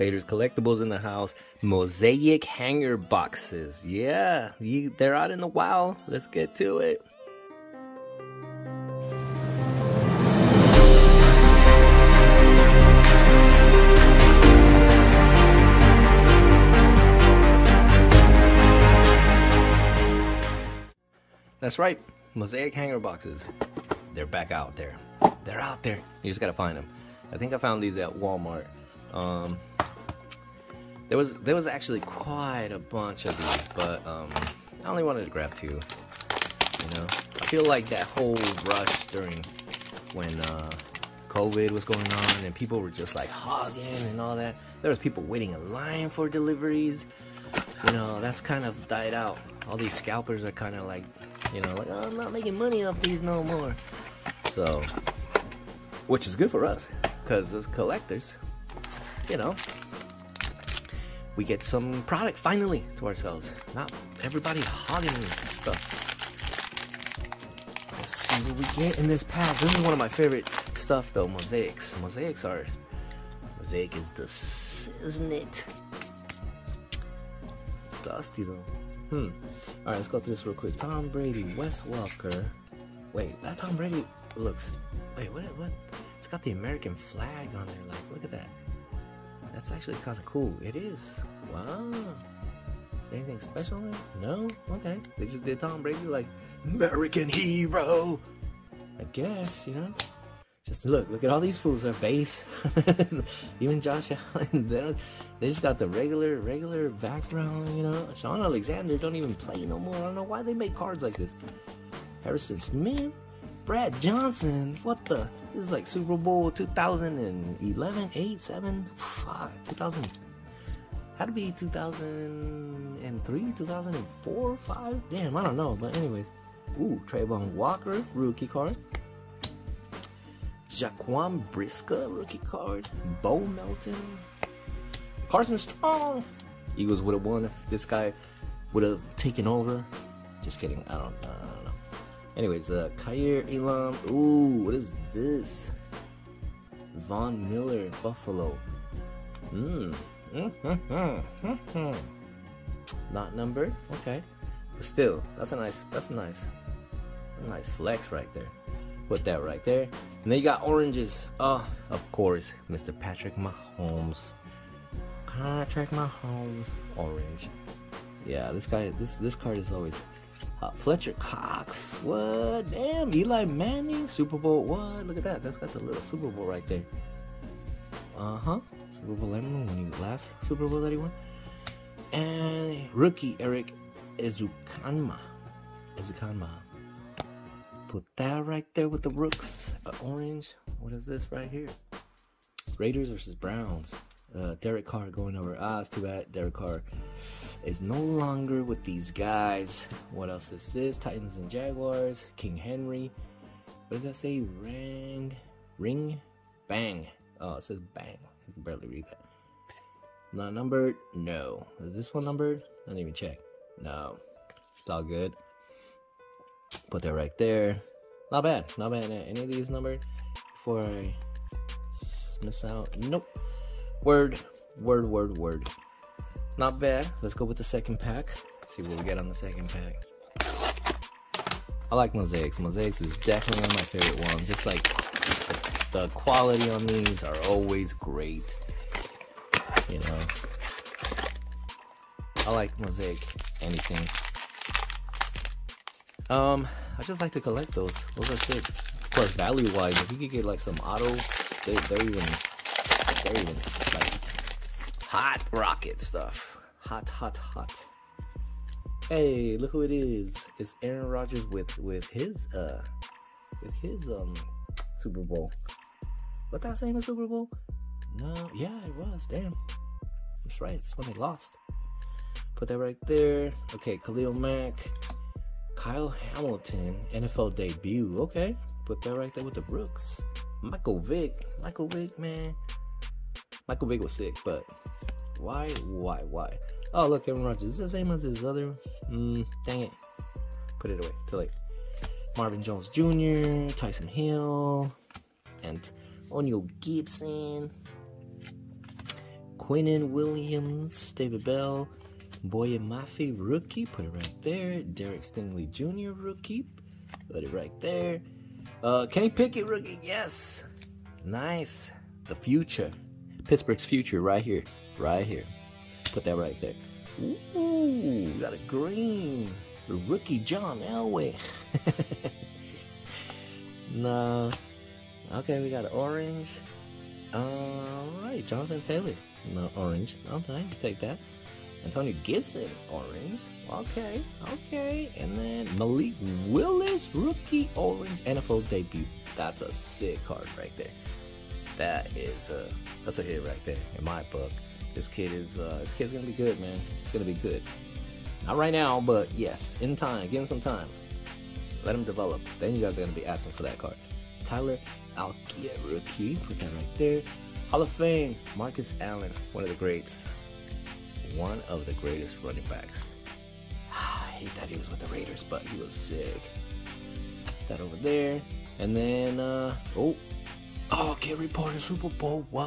Collectibles in the house. Mosaic hanger boxes. Yeah, you, they're out in the wild. Let's get to it. That's right, mosaic hanger boxes. They're back out there. They're out there. You just gotta find them. I think I found these at Walmart. Um, there was there was actually quite a bunch of these, but um, I only wanted to grab two. You know, I feel like that whole rush during when uh, COVID was going on and people were just like hogging and all that. There was people waiting in line for deliveries. You know, that's kind of died out. All these scalpers are kind of like you know, like, oh, I'm not making money off these no more. So, which is good for us, because as collectors, you know, we get some product finally to ourselves. Not everybody hogging stuff. Let's see what we get in this pack. This is one of my favorite stuff though, mosaics. Mosaics are, mosaic is the, isn't it? It's dusty though. Hmm. All right, let's go through this real quick. Tom Brady, Wes Welker. Wait, that Tom Brady looks. Wait, what? What? It's got the American flag on there. Like, look at that. That's actually kind of cool. It is. Wow. Is there anything special in there? No? Okay. They just did Tom Brady like American hero. I guess, you know? Just look, look at all these fools are base. Even Josh Allen, they, don't, they just got the regular, regular background, you know. Shaun Alexander don't even play no more. I don't know why they make cards like this. Harrison Smith, Brad Johnson, what the? This is like Super Bowl 2011, 8, 7, 5, 2000. Had to be 2003, 2004, 5? Damn, I don't know. But anyways, ooh, Travon Walker, rookie card. Jaquan Brisker rookie card. Bo Melton. Carson Strong. Eagles would have won if this guy would have taken over. Just kidding. I don't, I don't know. Anyways, uh, Kaiir Elam. Ooh, what is this? Von Miller, Buffalo. Mmm. Not numbered. Okay. But still, that's a nice. That's a nice. A nice flex right there. Put that right there. And then you got oranges. Oh, of course, Mr. Patrick Mahomes. Patrick Mahomes. Orange. Yeah, this guy, this this card is always uh, Fletcher Cox. What? Damn, Eli Manning, Super Bowl. What? Look at that. That's got the little Super Bowl right there. Uh huh. Super Bowl emblem when he last Super Bowl that he won. And rookie Erik Ezukanma. Ezukanma. Put that right there with the Rooks. Uh, orange. What is this right here? Raiders versus Browns. Uh, Derek Carr going over. Ah, it's too bad. Derek Carr is no longer with these guys. What else is this? Titans and Jaguars. King Henry. What does that say? Ring. Ring. Bang. Oh, it says bang. I can barely read that. Not numbered? No. Is this one numbered? I didn't even check. No. It's all good. Put that right there. Not bad. Not bad. Any of these numbered before I miss out? Nope. Word, word, word, word. Not bad. Let's go with the second pack. see what we get on the second pack. I like mosaics. Mosaics is definitely one of my favorite ones. It's like the quality on these are always great. You know, I like mosaic anything. Um, I just like to collect those. Those are sick. Course, value wise, if you could get like some auto, they, they're even, they're even hot rocket stuff. Hot, hot, hot. Hey, look who it is. It's Aaron Rodgers with with his uh with his um Super Bowl. What that same as Super Bowl? No, yeah, it was. Damn, that's right. It's when they lost. Put that right there. Okay, Khalil Mack. Kyle Hamilton, NFL debut. Okay, put that right there with the Brooks. Michael Vick. Michael Vick, man. Michael Vick was sick, but why, why, why? Oh, look, Aaron Rodgers. Is the same as his other? Mm, dang it. Put it away. Too late. Marvin Jones Jr., Taysom Hill, and O'Neal Gibson. Quinnen Williams, David Bell, Boye Mafe rookie, put it right there. Derek Stingley Jr. rookie, put it right there. Uh, Kenny Pickett rookie, yes, nice. The future, Pittsburgh's future, right here, right here. Put that right there. Ooh, we got a green. Rookie John Elway. no. Okay, we got an orange. Alright, Jonathan Taylor. No orange. Okay, take that. Antonio Gibson, orange. Okay, okay. And then Malik Willis, rookie orange NFL debut. That's a sick card right there. That is a that's a hit right there in my book. This kid is uh, this kid's gonna be good, man. It's gonna be good. Not right now, but yes, in time. Give him some time. Let him develop. Then you guys are gonna be asking for that card. Tyler Allgeier, rookie. Put that right there. Hall of Fame, Marcus Allen, one of the greats. One of the greatest running backs. I hate that he was with the Raiders, but he was sick. That over there. And then, uh, oh, oh, Gary Porter, Super Bowl, what?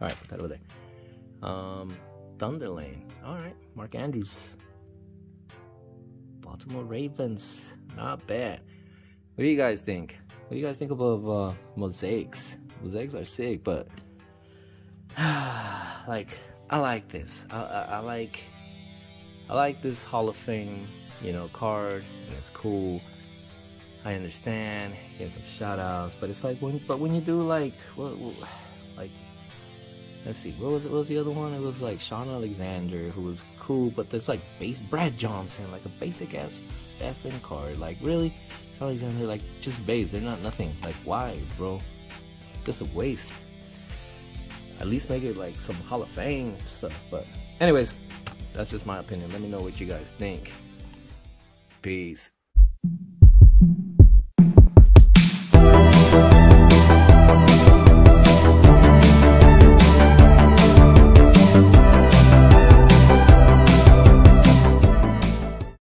All right, put that over there. Um, Thunder Lane. All right, Mark Andrews. Baltimore Ravens. Not bad. What do you guys think? What do you guys think of uh, mosaics? Mosaics are sick, but like I like this. I, I, I like I like this Hall of Fame, you know, card, and it's cool. I understand, get some shout outs, but it's like when but when you do like what, what like let's see, what was it? What was the other one? It was like Shaun Alexander, who was cool, but there's like base Brad Johnson, like a basic ass effing card. Like really, Shaun Alexander, like just base. They're not nothing. Like why, bro? Just a waste. At least make it like some Hall of Fame stuff. But anyways, that's just my opinion. Let me know what you guys think. Peace.